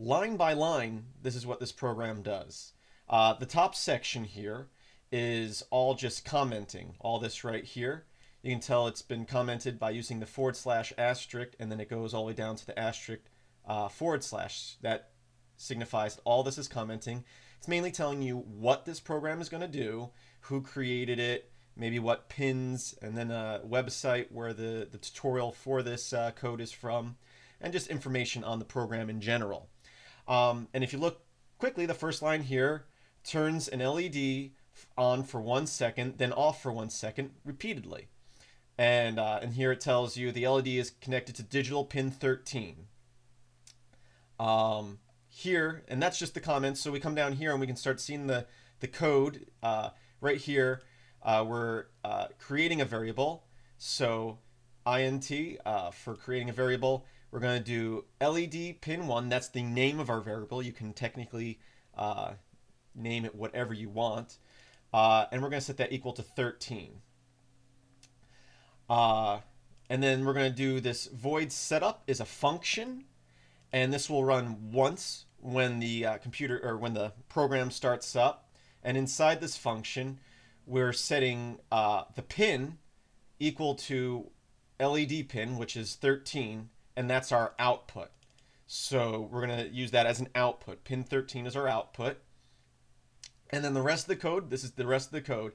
line by line, this is what this program does. Uh, the top section here is all just commenting, all this right here. You can tell it's been commented by using the forward slash asterisk, and then it goes all the way down to the asterisk uh, forward slash. That signifies all this is commenting. It's mainly telling you what this program is going to do, who created it, maybe what pins, and then a website where the, the tutorial for this uh, code is from, and just information on the program in general. Um, and if you look quickly, the first line here turns an LED on for one second, then off for one second repeatedly. And, uh, and here it tells you the LED is connected to digital pin 13. Um, here, and that's just the comments. So we come down here and we can start seeing the, the code uh, right here. Uh, we're uh, creating a variable. So int uh, for creating a variable. We're going to do LED pin 1. That's the name of our variable. You can technically uh, name it whatever you want. Uh, and we're going to set that equal to 13. and then we're going to do this void setup is a function and this will run once when the uh, computer or when the program starts up. And inside this function, we're setting uh, the pin equal to LED pin, which is 13, and that's our output. So we're going to use that as an output. Pin 13 is our output. And then the rest of the code, this is the rest of the code.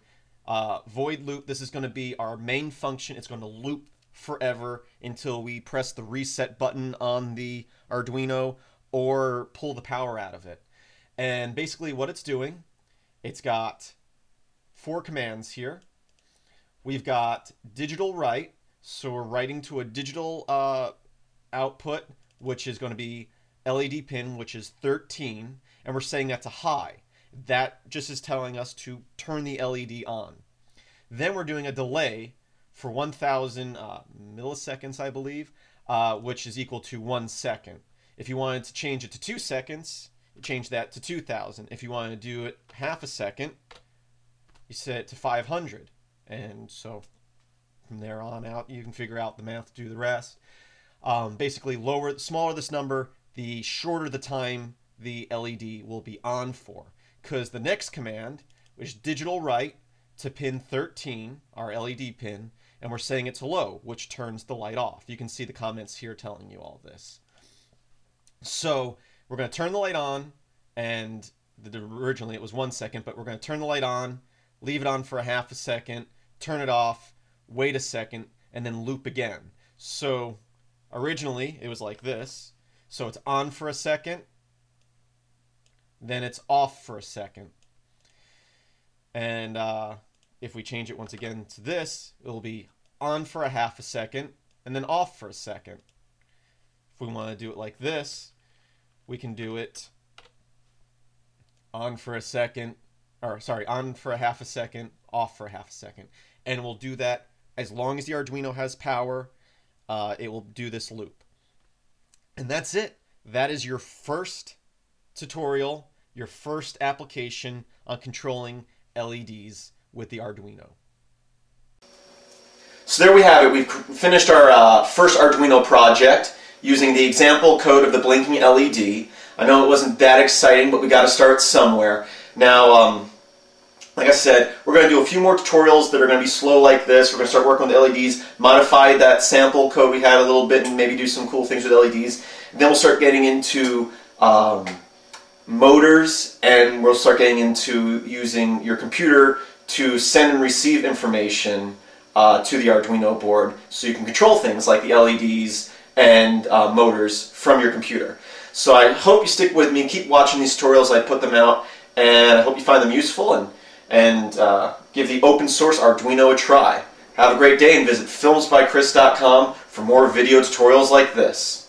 Uh, void loop, this is going to be our main function. It's going to loop forever until we press the reset button on the Arduino or pull the power out of it. And basically what it's doing, it's got four commands here. We've got digital write, so we're writing to a digital uh, output, which is going to be LED pin, which is 13, and we're saying that's a high. That just is telling us to turn the LED on. Then we're doing a delay for 1,000 uh, milliseconds, I believe, uh, which is equal to one second. If you wanted to change it to two seconds, change that to 2,000. If you want to do it half a second, you set it to 500. And so from there on out, you can figure out the math to do the rest. Um, basically, lower, smaller this number, the shorter the time the LED will be on for. Because the next command, which is digital write to pin 13, our LED pin, and we're saying it's low, which turns the light off. You can see the comments here telling you all this. So we're going to turn the light on, and the, originally it was one second, but we're going to turn the light on, leave it on for a half a second, turn it off, wait a second, and then loop again. So originally it was like this. So it's on for a second, then it's off for a second. And uh, if we change it once again to this, it'll be on for a half a second and then off for a second. If we want to do it like this, we can do it on for a second, or sorry, on for a half a second, off for a half a second. And we'll do that as long as the Arduino has power, uh, it will do this loop. And that's it. That is your first tutorial, your first application on controlling LEDs with the Arduino. So there we have it. We've finished our uh, first Arduino project using the example code of the blinking LED. I know it wasn't that exciting, but we got to start somewhere. Now, um, like I said, we're going to do a few more tutorials that are going to be slow like this. We're going to start working with LEDs, modify that sample code we had a little bit, and maybe do some cool things with LEDs. then we'll start getting into um, motors, and we'll start getting into using your computer to send and receive information uh, to the Arduino board so you can control things like the LEDs and uh, motors from your computer. So I hope you stick with me, and keep watching these tutorials, I put them out, and I hope you find them useful and, and uh, give the open source Arduino a try. Have a great day and visit filmsbykris.com for more video tutorials like this.